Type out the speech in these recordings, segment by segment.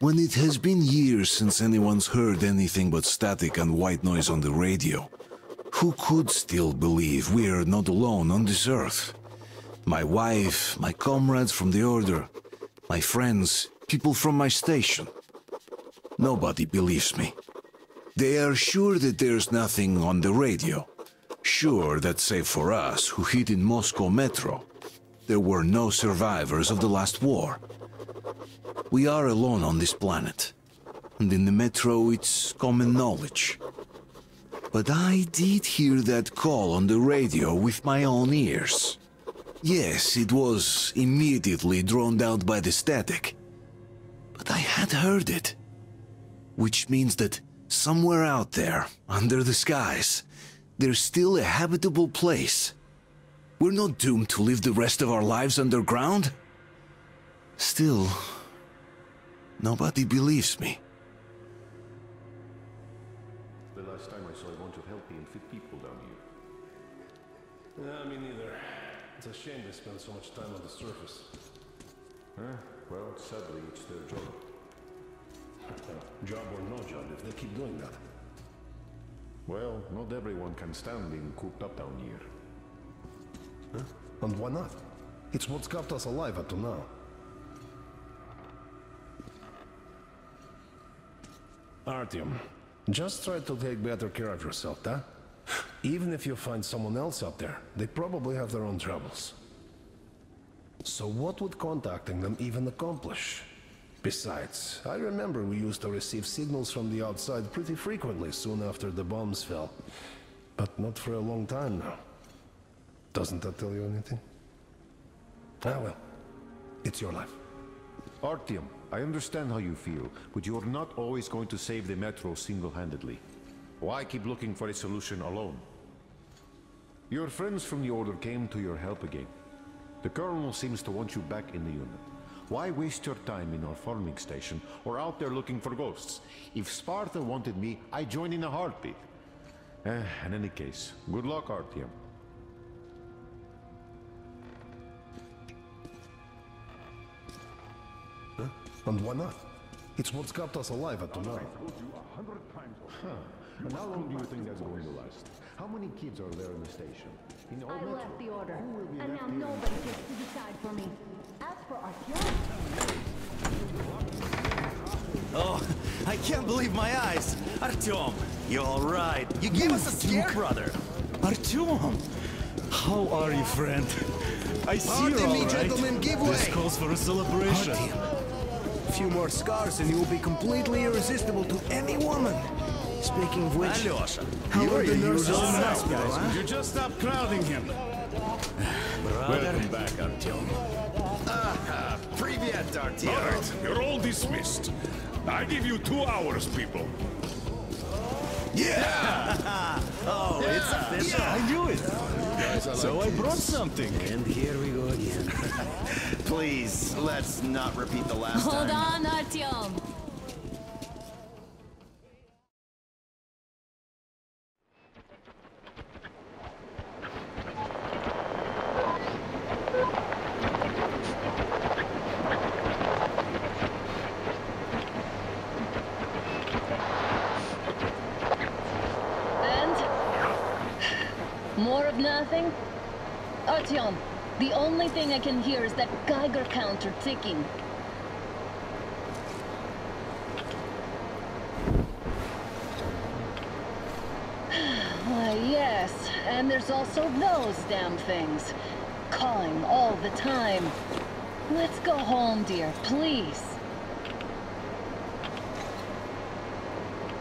When it has been years since anyone's heard anything but static and white noise on the radio, who could still believe we are not alone on this earth? My wife, my comrades from the Order, my friends, people from my station. Nobody believes me. They are sure that there's nothing on the radio. Sure that save for us who hid in Moscow Metro, there were no survivors of the last war. We are alone on this planet. And in the Metro it's common knowledge. But I did hear that call on the radio with my own ears. Yes, it was immediately drowned out by the static. But I had heard it. Which means that somewhere out there, under the skies, there's still a habitable place. We're not doomed to live the rest of our lives underground. Still, nobody believes me. The last time I saw a bunch of healthy and fit people down here. Yeah, me neither. It's a shame they spend so much time on the surface. Huh? Well, sadly, it's their job. job or no job, if they keep doing that. Well, not everyone can stand being cooped up down here. Huh? And why not? It's what's kept us alive up to now. Artyom, just try to take better care of yourself, huh? Even if you find someone else out there, they probably have their own troubles. So what would contacting them even accomplish? Besides, I remember we used to receive signals from the outside pretty frequently soon after the bombs fell. But not for a long time now. Doesn't that tell you anything? Ah well, it's your life. Artyom, I understand how you feel, but you're not always going to save the Metro single-handedly. Why keep looking for a solution alone? Your friends from the Order came to your help again. The Colonel seems to want you back in the unit. Why waste your time in our farming station or out there looking for ghosts? If Sparta wanted me, I'd join in a heartbeat. Eh, in any case, good luck, Artyom. And why not? It's what's kept us alive up to now. Huh. And how long do you think that's going to last? How many kids are there in the station? In all I Metro? left the order, Who will be and left now here? nobody gets to decide for me. As for Artyom, Oh, I can't believe my eyes. Artyom, you're all right. You gave us a scare, brother. Artyom! How are you, friend? I see you're Pardon me, all right. gentlemen, give This way. calls for a celebration. A few more scars and you will be completely irresistible to any woman. Speaking of which, Alyosha, how you're are the your nurses in usual the self, hospital, guys. huh? You just stop crowding him. Welcome back, Artyom. Ah, привет, Artyom. All right, you're all dismissed. I give you two hours, people. Oh, it's official. I knew it. So I brought something. And here we go again. Please, let's not repeat the last hold time. on, Artyom. And more of nothing. Artyom, the only thing I can hear is that Counter ticking. Why, yes, and there's also those damn things. Calling all the time. Let's go home, dear, please.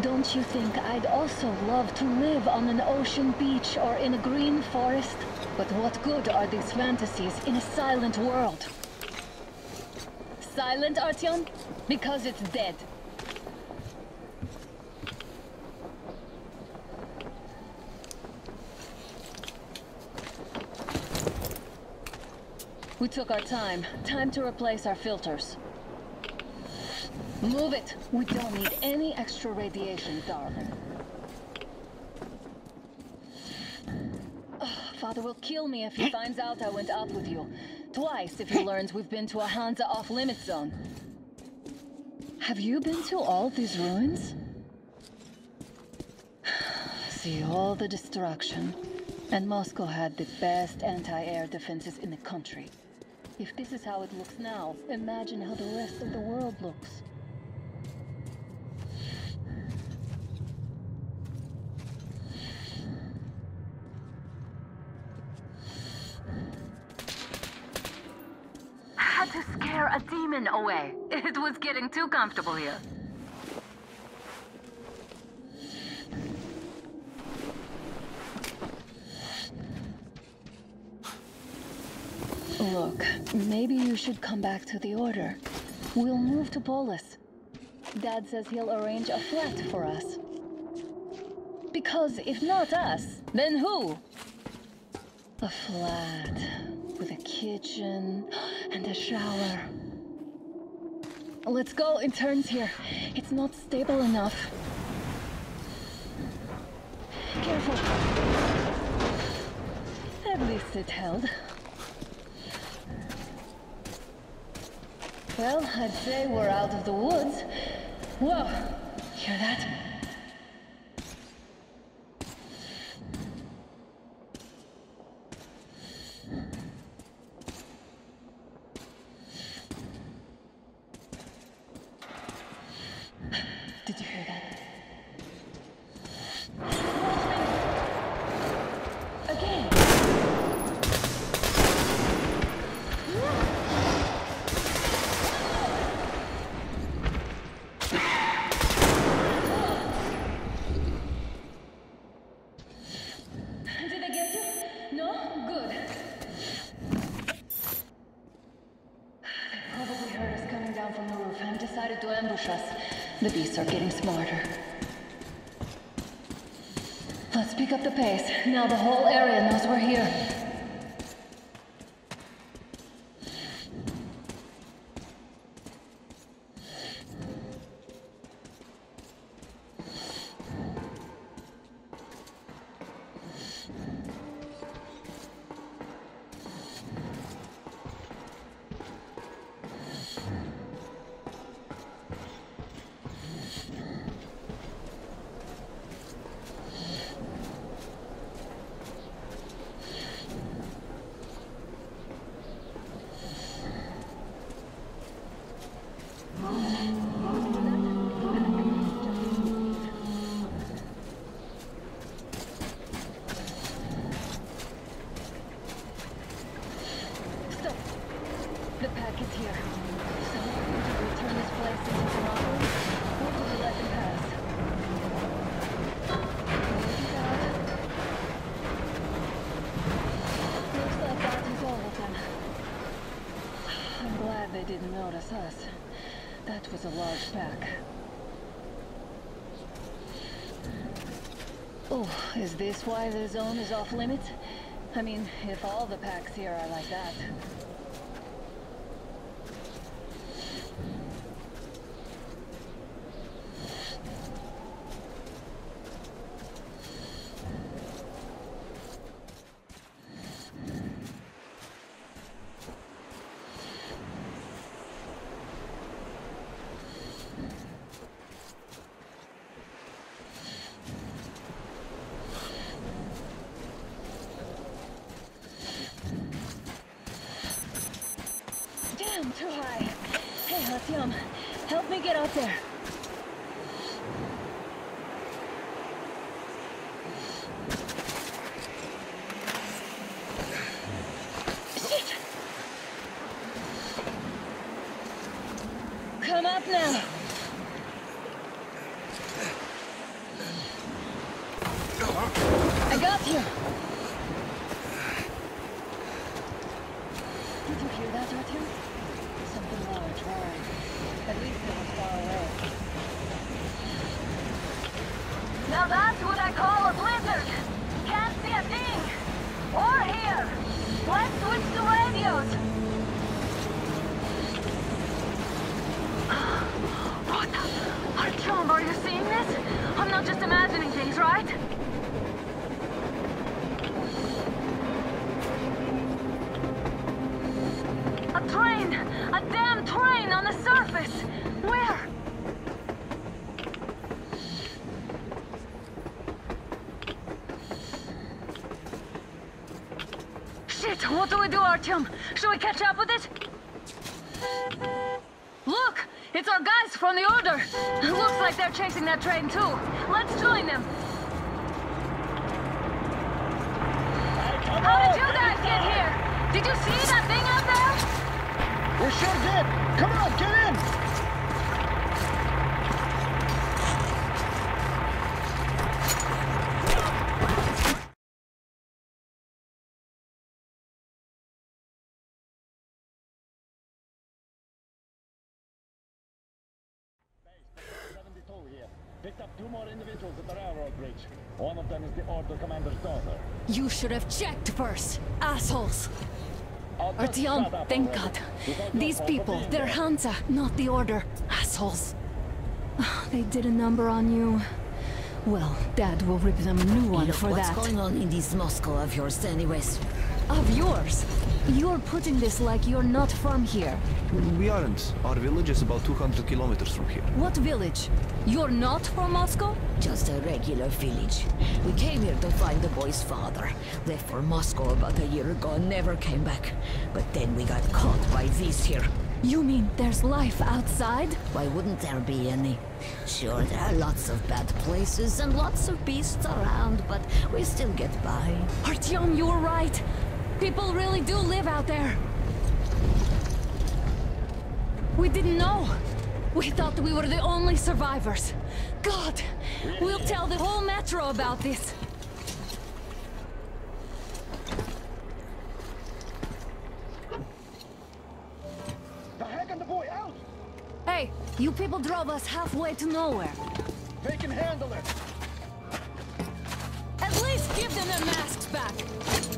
Don't you think I'd also love to live on an ocean beach or in a green forest? But what good are these fantasies in a silent world? Silent, Artyom? Because it's dead. We took our time. Time to replace our filters. Move it. We don't need any extra radiation, darling. Ugh, ah, Father will kill me if he finds out I went out with you. Twice if he learns we've been to a Hansa off-limits zone. Have you been to all these ruins? See all the destruction. And Moscow had the best anti-air defenses in the country. If this is how it looks now, imagine how the rest of the world looks. Had scare a demon away. It was getting too comfortable here. Look, maybe you should come back to the Order. We'll move to Polis. Dad says he'll arrange a flat for us. Because if not us, then who? A flat with a kitchen and a shower. Let's go in turns here. It's not stable enough. Careful. At least it held. Well, I'd say we're out of the woods. Whoa! Hear that? Did you hear that? Again! Did I get you? No? Good. They probably heard us coming down from the roof and decided to ambush us. The beasts are getting smarter. Let's pick up the pace. Now the whole area knows we're here. That was a large pack. Oh, is this why the zone is off limits? I mean, if all the packs here are like that. Damn, too high. Artyom, help me get out there. Come up now. I got you. just imagining things, right? A train! A damn train on the surface! Where? Shit! What do we do, Artyom? Should we catch up with it? Look! It's our guys from the Order! Looks like they're chasing that train too. Let's join them! How did you guys get here? Did you see that thing out there? We sure did! Come on, get in! Picked up two more individuals at the railroad bridge. One of them is the Order Commander's daughter. You should have checked first, assholes! I'll Artyom, thank. God. These people, they're there. Hansa, not the Order. Assholes. They did a number on you. Well, Dad will rip them a new one Look, for what's that. What's going on in this Moscow of yours anyways? Of yours? You're putting this like you're not from here. We aren't. Our village is about 200 kilometers from here. What village? You're not from Moscow? Just a regular village. We came here to find the boy's father. Left for Moscow about a year ago and never came back. But then we got caught by these here. You mean there's life outside? Why wouldn't there be any? Sure, there are lots of bad places and lots of beasts around, but we still get by. Artyom, you were right. People really do live out there. We didn't know. We thought we were the only survivors. God, we'll tell the whole metro about this. The hag and the boy out! Hey, you people drove us halfway to nowhere. They can handle it! At least give them their masks back.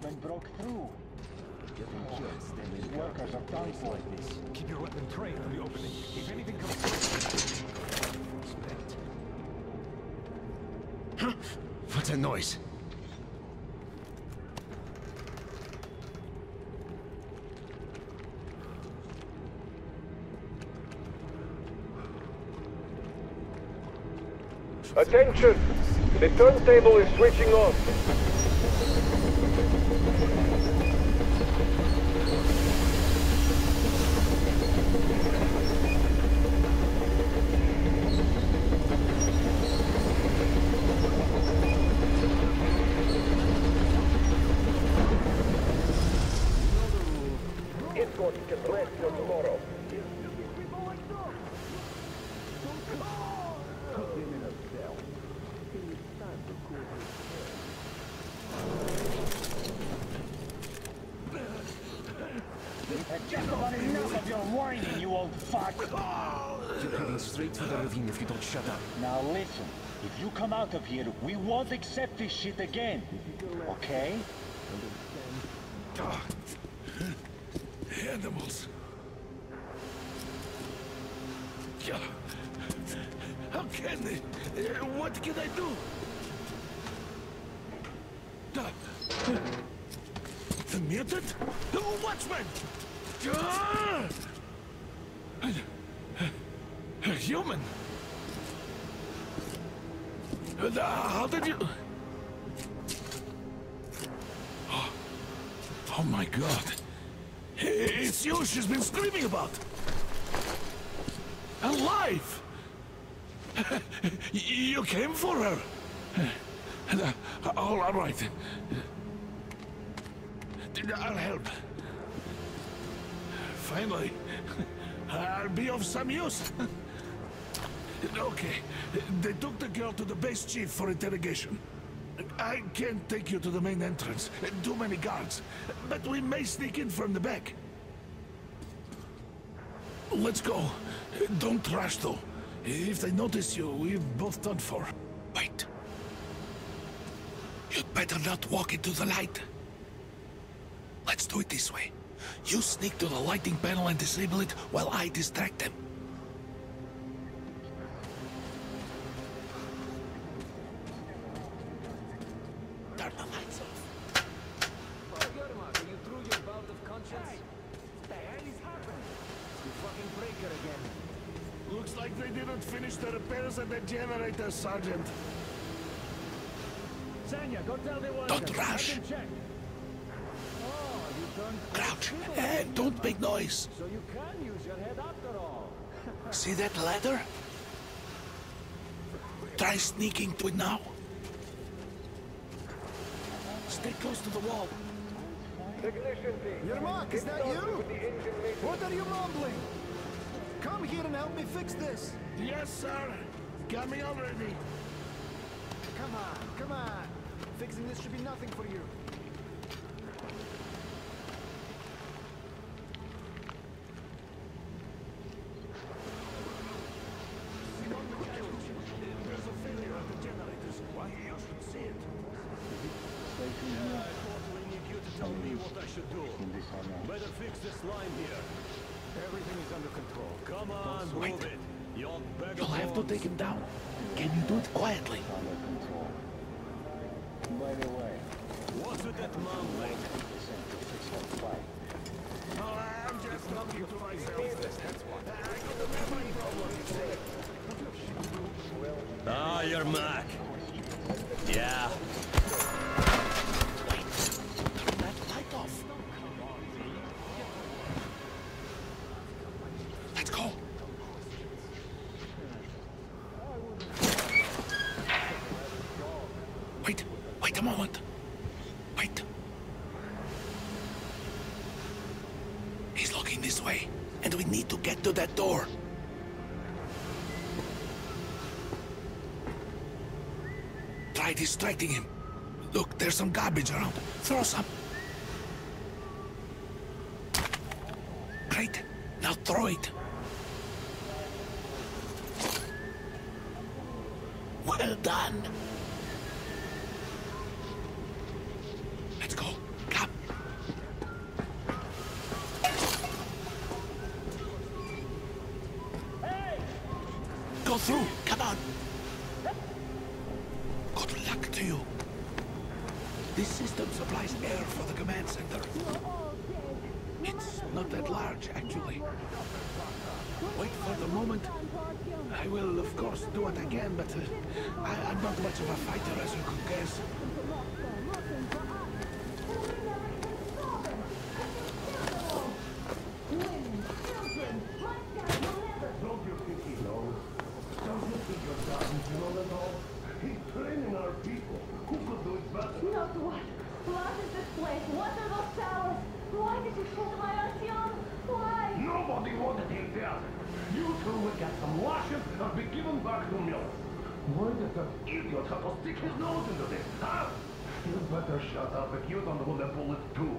Damn broke through. These workers are done for. Keep your weapon trained on the opening. If anything comes Huh? What's that noise? Attention! The turntable is switching on. Escort can rest for tomorrow. I've just about enough of your whining, you old fuck! You're heading if you don't shut up. Now listen, if you come out of here, we won't accept this shit again. Okay? Animals. Yeah. How can they? What can I do? Uh, The mutant? The watchman! A human? How did you... Oh, my god. It's you she's been screaming about. Alive! you came for her. All right. I'll help. Finally, I'll be of some use. Okay, they took the girl to the base chief for interrogation. I can't take you to the main entrance. Too many guards. But we may sneak in from the back. Let's go. Don't rush, though. If they notice you, we're both done for. Wait. You'd better not walk into the light. Let's do it this way. You sneak to the lighting panel and disable it while I distract them. Looks like they didn't finish the repairs at the generator, Sergeant. Sanya, go tell the workers. Don't rush. I can. Oh, you turned Crouch and eh, don't make noise. So you can use your head after all. See that ladder? Try sneaking to it now. Stay close to the wall. Yermak, is that you? What are you mumbling? Come here and help me fix this. Yes, sir. Got me already. Come on, come on. Fixing this should be nothing for you. There's a failure at the generators. Why, you should see it. We need you to tell me what I should do. Better fix this line here. Everything is under control. Come on, move it. You'll beg You'll have to take him down. Can you do it quietly? By the way, What's with that mumbling? I'm just talking to myself. I problem. Ah, Yermak. Yeah. Some garbage around. Throw some. Great. Now throw it. Well done. Do it again, but uh, I, I'm not much of a fighter, as you could guess. He's training our people. Who could do it better? Not what? What is this place? What are those towers? Why did you shoot my Artyom? Why? Nobody wanted him dead. You two will get some lashes and Why did that idiot have to stick his nose into this, huh? You better shut up if you don't hold a bullet too.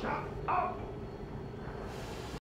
Shut up!